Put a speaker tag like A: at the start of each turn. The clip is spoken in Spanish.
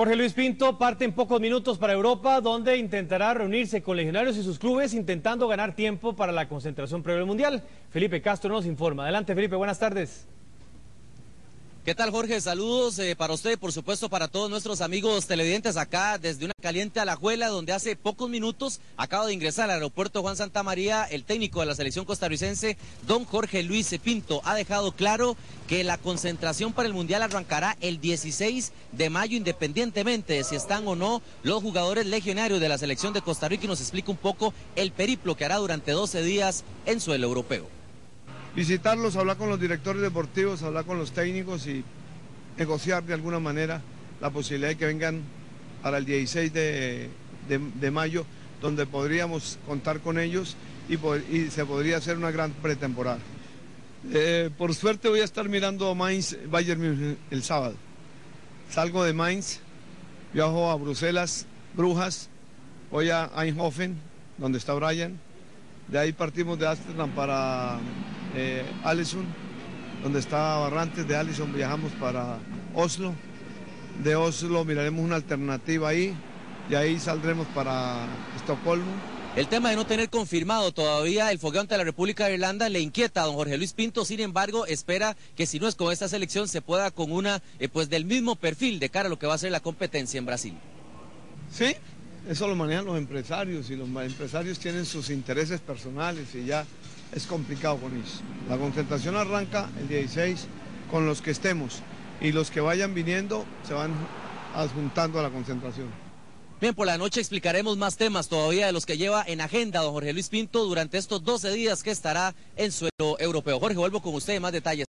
A: Jorge Luis Pinto parte en pocos minutos para Europa, donde intentará reunirse con legionarios y sus clubes, intentando ganar tiempo para la concentración previa al Mundial. Felipe Castro nos informa. Adelante, Felipe, buenas tardes.
B: ¿Qué tal Jorge? Saludos eh, para usted, por supuesto para todos nuestros amigos televidentes acá desde una caliente alajuela donde hace pocos minutos acaba de ingresar al aeropuerto Juan Santa María el técnico de la selección costarricense, don Jorge Luis Pinto. Ha dejado claro que la concentración para el Mundial arrancará el 16 de mayo independientemente de si están o no los jugadores legionarios de la selección de Costa Rica y nos explica un poco el periplo que hará durante 12 días en suelo europeo
C: visitarlos, hablar con los directores deportivos, hablar con los técnicos y negociar de alguna manera la posibilidad de que vengan para el 16 de, mayo, donde podríamos contar con ellos y, se podría hacer una gran pretemporada. Eh, por suerte voy a estar mirando Mainz, Bayern el sábado. Salgo de Mainz, viajo a Bruselas, Brujas, voy a Eindhoven, donde está Brian. De ahí partimos de Amsterdam para eh, Allison, donde está Barrantes, de Allison viajamos para Oslo, de Oslo miraremos una alternativa ahí y ahí saldremos para Estocolmo.
B: El tema de no tener confirmado todavía el fogueo ante la República de Irlanda le inquieta a don Jorge Luis Pinto, sin embargo espera que si no es con esta selección se pueda con una eh, pues del mismo perfil de cara a lo que va a ser la competencia en Brasil.
C: Sí, eso lo manejan los empresarios y los empresarios tienen sus intereses personales y ya es complicado con. La concentración arranca el 16 con los que estemos y los que vayan viniendo se van adjuntando a la concentración.
B: Bien, por la noche explicaremos más temas todavía de los que lleva en agenda don Jorge Luis Pinto durante estos 12 días que estará en suelo europeo. Jorge, vuelvo con usted más detalles.